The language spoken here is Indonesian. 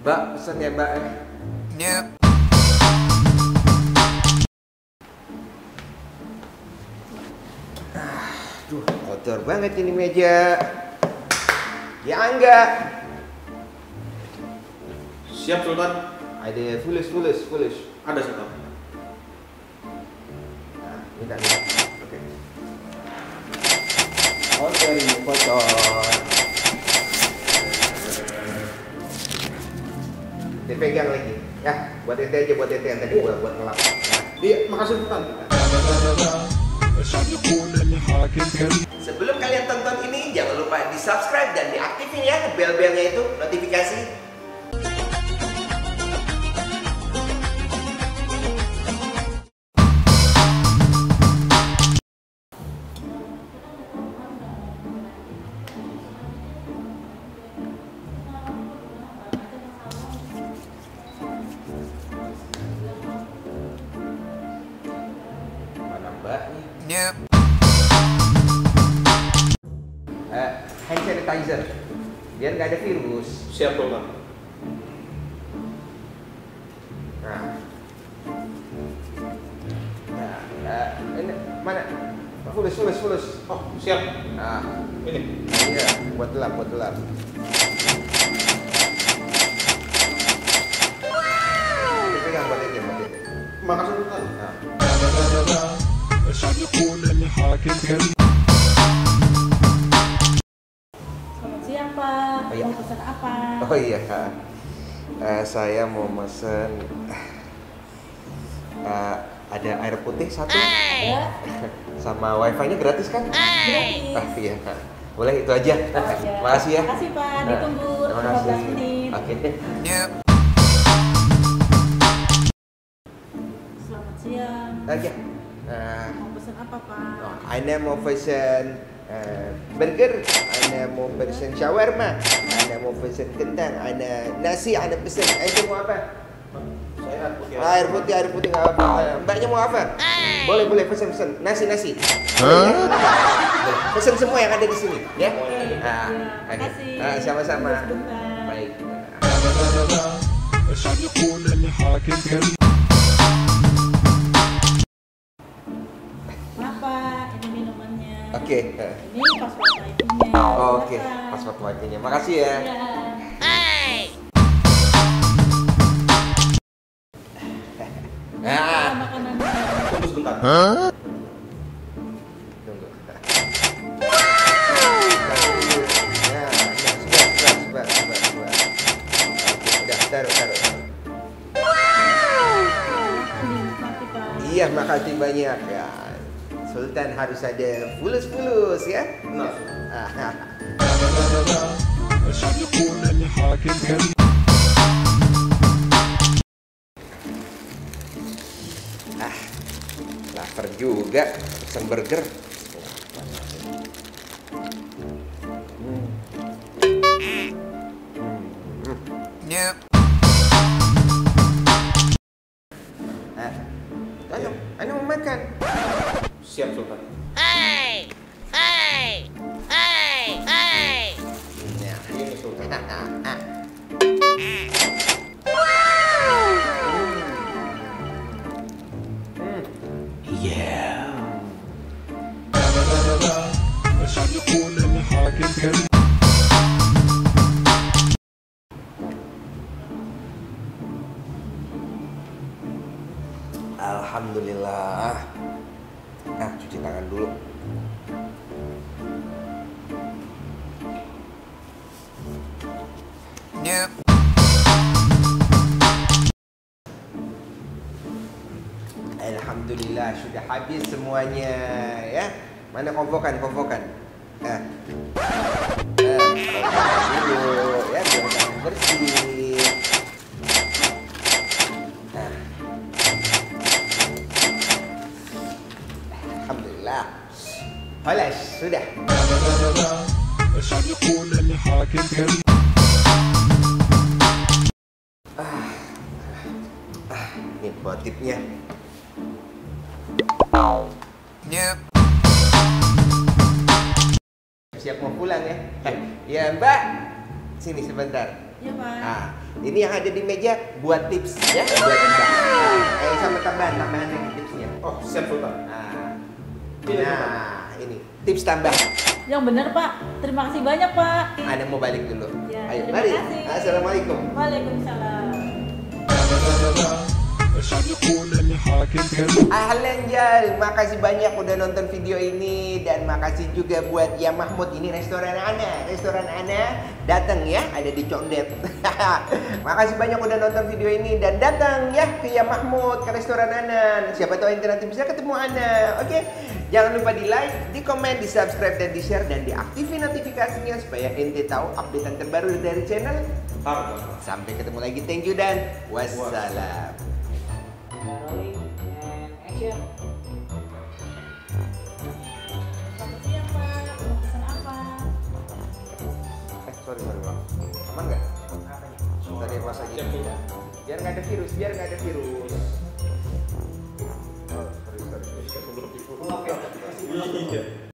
Mbak, pesen ya mbak eh. Nope. Duh, kotor banget ini meja. Ya enggak. Siap Sultan. Ada fulus, fulus, fulus. Ada Sultan. Nah, minta, minta. Oke. Kotor ini, kotor. Dipegang lagi. Ya, buat tete aja, buat tete yang tadi buat buat ngelap. Iya, makasih Sultan. Sebelum kalian tonton ini, jangan lupa di subscribe dan diaktifin ya bel-belnya itu, notifikasi. Nope. Eh, hand sanitizer biar nggak ada virus. Siap Sultan. Nah, nah eh, ini mana? Fulus, fulus, fulus. Oh, siap. Nah, Ini. iya, buat gelap, buat gelap. Dipegang buat ini, buat ini. Makasih Sultan. Nah, Selamat siang Pak. Oh, iya. Mau pesan apa? oh iya, Eh, saya mau mesen eh, ada air putih satu Ya, sama wifi-nya gratis kan? gratis. Ah iya, boleh itu aja. Oh, ya. Makasih ya. Makasih Pak. Nah, Ditunggu Terima 15 kasih. menit. Oke. Nope. Selamat siang. Oke. Nah, Mau pesan apa Pak? Ana mau pesen eh, burger, Ana mau pesen shawarma, Ana mau pesen kentang, Ana nasi, Ana pesen. Ente mau apa? Saya air putih. Air putih, air putih nggak apa. Eh, Mbaknya mau apa? Boleh, boleh pesen pesen. Nasi, nasi. Boleh. Pesen semua yang ada di sini, ya. Oke. Ah, Ya. Ah, sama-sama. Baik. Oke. eh. Ini password wifi-nya. Oh, Oke, Silakan. password wifi-nya. Makasih ya. Ya. Nah, Makanannya. Tunggu sebentar. tunggu. Nah, nah. Oke, taruh, taruh. taruh. Dinikmati Pak. Iya, makasih banyak ya. Sultan harus ada fulus-fulus ya. Nah, Ah, ah, lapar juga pesen burger. Hmm. Ah, ayo, ayo makan. Siap Sultan. Nah, ini Sultan. Ah, ah. Hmm. Alhamdulillah. Cuci tangan dulu. Nope. Alhamdulillah sudah habis semuanya ya. Mana kompokan kompokan? Eh, dulu ya biar tangan bersih. Alhamdulillah. Halas, sudah. Ini motifnya. Nope. Siap mau pulang ya? Ya Mbak, sini sebentar. Iya pak. Nah, ini yang ada di meja buat tips ya, buat tips. Eh sama tambahan, tambahan lagi tipsnya. Oh, siap Sultan. Nah. Nah ini tips tambahan. Yang benar pak. Terima kasih banyak pak. Ada mau balik dulu. Ya, Ayo, terima mari. kasih. Assalamualaikum. Waalaikumsalam. Ahlan Jal, makasih banyak udah nonton video ini dan makasih juga buat Ya Mahmud ini restoran Ana, restoran Ana datang ya, ada di Condet. makasih banyak udah nonton video ini dan datang ya ke Ya Mahmud ke restoran Ana. Siapa tahu ente nanti bisa ketemu Ana, oke? Jangan lupa di like, di komen, di subscribe dan di share dan diaktifin notifikasinya supaya ente tahu updatean terbaru dari channel. Sampai ketemu lagi, thank you dan wassalam rolling and action selamat siang pak mau pesan apa eh sorry sorry bang. Aman nggak? Tadi pas lagi. Biar nggak ada virus biar nggak ada virus. Oh sorry sorry. Belum dibuka iya.